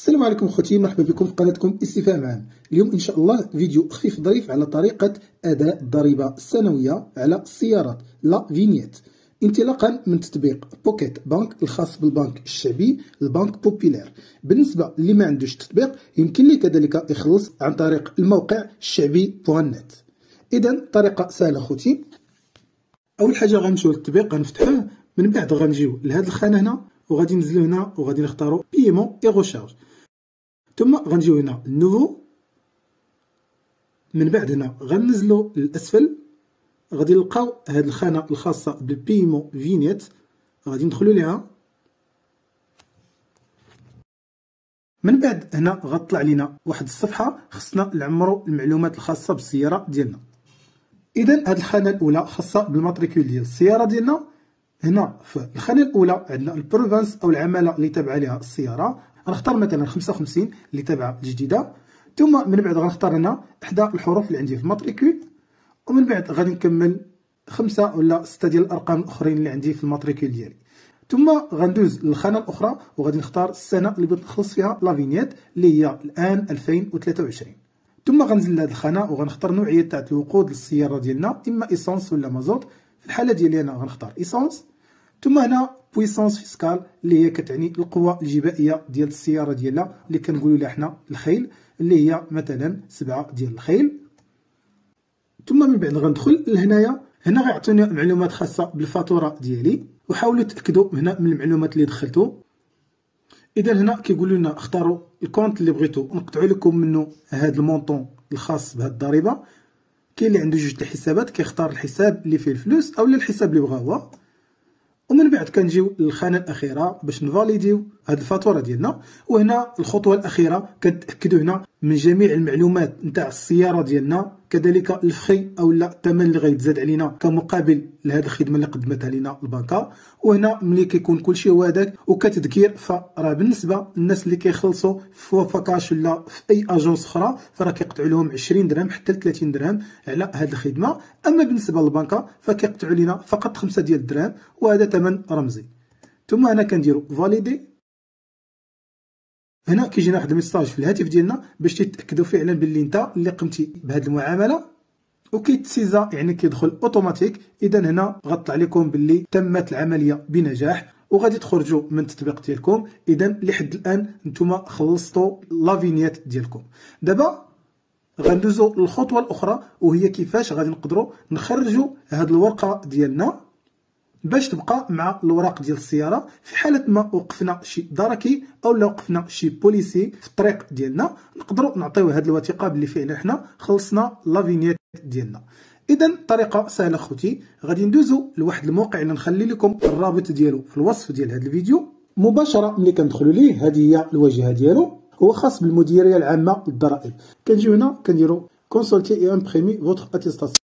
السلام عليكم اخوتي مرحبا بكم في قناتكم استفهام عام اليوم إن شاء الله فيديو خفيف ظريف على طريقة أداء الضريبة السنوية على السيارات la vignette. انطلاقا من تطبيق Pocket Bank الخاص بالبنك الشعبي ال Banque Populaire. بالنسبة اللي ما عندوش تطبيق يمكن ليه كذلك يخلص عن طريق الموقع الشعبي point اذا طريقة سهلة اخوتي أول حاجة غنمشيو للتطبيق غنفتحوه. من بعد غنجيو لهاد الخانة هنا وغادي ننزلو هنا وغادي نختارو paiement et recharge ثم غنجيو هنا nouveau من بعد هنا غنزلو للأسفل. غادي نلقاو هاد الخانة الخاصة بال paiement vignette. غادي ندخلو ليها. من بعد هنا غطلع لينا واحد الصفحة. خصنا نعمرو المعلومات الخاصة بالسيارة ديالنا. اذا هاد الخانة الأولى خاصة بال matricule ديال السيارة ديالنا. هنا في الخانة الأولى عندنا ال province أو العمالة اللي تابعة لها السيارة. غنختار مثلا 55 اللي تابعه الجديده ثم من بعد غنختار هنا إحدى الحروف اللي عندي في ال matricule ومن بعد غادي نكمل خمسة ولا ستة ديال الأرقام الأخرين اللي عندي في ال matricule ديالي. ثم غندوز للخانة الأخرى وغادي نختار السنة اللي بغيت نخلص فيها la vignette اللي هي الآن 2023 ثم غنزل لهاد الخانة وغنختار نوعية تاع الوقود للسيارة ديالنا إما essence ولا مازوت. في الحالة ديالي أنا غنختار essence ثم هنا puissance fiscale اللي هي كتعني القوة الجبائية ديال السيارة ديالنا اللي كنقولوا لها حنا الخيل اللي هي مثلا سبعة ديال الخيل. ثم من بعد غندخل لهنايا. هنا غيعطوني معلومات خاصة بالفاتورة ديالي. وحاولوا تأكدوا هنا من المعلومات اللي دخلتو. اذا هنا كيقولوا لنا اختاروا الكونت اللي بغيتو. نقطعوا لكم منه هذا المونطون الخاص بهذه الضريبة. كاين اللي عنده جوج الحسابات كيختار الحساب اللي فيه الفلوس اولا الحساب اللي بغا هو. ومن بعد كنجيو للخانة الأخيرة باش نفاليديو هاد الفاتورة ديالنا. وهنا الخطوة الأخيرة كنتاكدوا هنا من جميع المعلومات نتاع السيارة ديالنا كذلك الفخي أو لا الثمن اللي غيتزاد علينا كمقابل لهذه الخدمة اللي قدمتها لنا البنكة. وهنا ملي كيكون كلشي هو هذاك وكتذكير فراه بالنسبة للناس اللي كيخلصوا في وفاكاش ولا في أي أجونس أخرى فراه كيقطعوا لهم 20 درهم حتى ل 30 درهم على هذه الخدمة. أما بالنسبة للبنكة فكيقطعوا لنا فقط 5 ديال الدراهم وهذا ثمن رمزي. ثم هنا كنديروا فاليدي هنا كيجينا واحد الميساج في الهاتف ديالنا باش تتاكدوا فعلا باللي انت اللي قمتي بهذه المعاملة. وكيتسيزا يعني كيدخل اوتوماتيك إذا هنا غطلع لكم باللي تمت العملية بنجاح وغادي تخرجوا من التطبيق ديالكم. إذا لحد الآن نتوما خلصتوا la vignette ديالكم. دابا غندوزو للخطوة الأخرى وهي كيفاش غادي نقدروا نخرجوا هذه الورقة ديالنا. باش تبقى مع الوراق ديال السيارة في حالة ما وقفنا شي دركي أو لا وقفنا شي بوليسي في الطريق ديالنا. نقدروا نعطيو هذه الوثيقة باللي فعلا حنا خلصنا la vignette ديالنا. إذا طريقة سهلة خوتي. غادي ندوزو لواحد الموقع اللي نخلي لكم الرابط ديالو في الوصف ديال هذا الفيديو. مباشرة ملي كندخلوا ليه هذه هي الواجهة ديالو. هو خاص بالمديرية العامة للضرائب. كنجيو هنا كنديروا consulter et imprimer votre attestation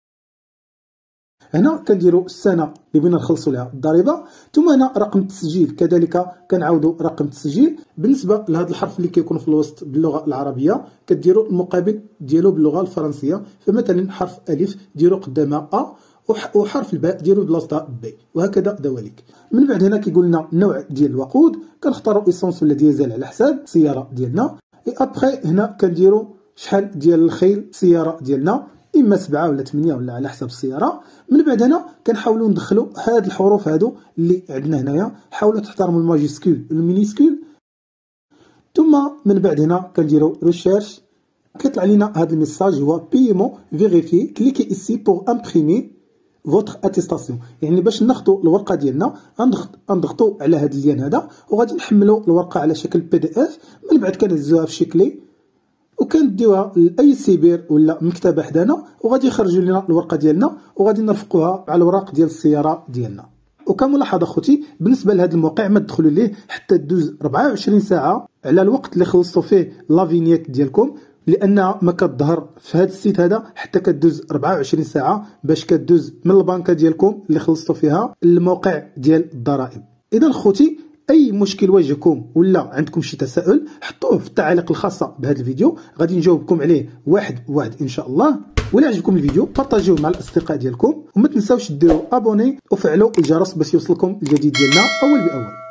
هنا كنديروا السنة اللي بغينا نخلصوا لها الضريبة ثم هنا رقم التسجيل. كذلك كنعاودوا رقم التسجيل. بالنسبة لهذا الحرف اللي كيكون في الوسط باللغة العربية كديروا المقابل ديالو باللغة الفرنسية. فمثلا حرف ألف ديروا قدامها A وحرف الباء ديروا بلاصتها B وهكذا دواليك. من بعد هنا كيقول لنا النوع ديال الوقود. كنختاروا essence ولا ديزل على حساب السياره ديالنا. اي ابخي هنا كنديروا شحال ديال الخيل السياره ديالنا. إما سبعة ولا ثمانية ولا على حسب السيارة من بعد هنا كنحاولوا ندخلوا هاد الحروف هادو اللي عندنا هنايا حاولوا تحترموا ال majuscule وال minuscule ثم من بعد هنا كنديروا recherche كيطلع لنا هاد ال message هو paiement vérifié cliquez ici pour imprimer votre attestation يعني باش ناخذوا الورقة ديالنا غنضغطوا على هاد ال lien هذا وغادي نحملوا الورقة على شكل PDF من بعد كنهزوها في شي clé. وكنديوها لأي سيبير ولا مكتبه حدانا وغادي يخرجوا لنا الورقة ديالنا وغادي نرفقوها على الوراق ديال السيارة ديالنا. وكملاحظة أخوتي بالنسبة لهذا الموقع ما تدخلوا ليه حتى دوز 24 ساعة على الوقت اللي خلصتوا فيه la vignette ديالكم لانها ما كتظهر في هذا ال site هذا حتى كدوز 24 ساعة باش كدوز من البنكة ديالكم اللي خلصتوا فيها الموقع ديال الضرائب. إذا خوتي أي مشكل واجهكم ولا عندكم شي تساؤل حطوه في التعاليق الخاصة بهذا الفيديو. غادي نجاوبكم عليه واحد واحد إن شاء الله. ولا عجبكم الفيديو بارطاجيوه مع الأصدقاء ديالكم. وما تنساوش ديروا abonner وفعلوا الجرس باش يوصلكم الجديد ديالنا أول بأول.